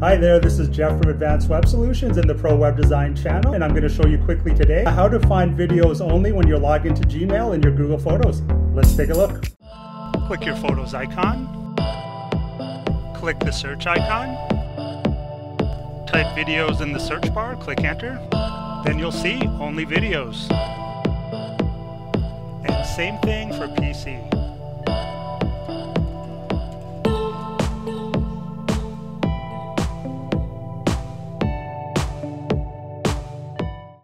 Hi there, this is Jeff from Advanced Web Solutions in the Pro Web Design channel, and I'm going to show you quickly today how to find videos only when you're logged into Gmail and your Google Photos. Let's take a look. Click your Photos icon. Click the search icon. Type videos in the search bar, click enter. Then you'll see only videos. And same thing for PC.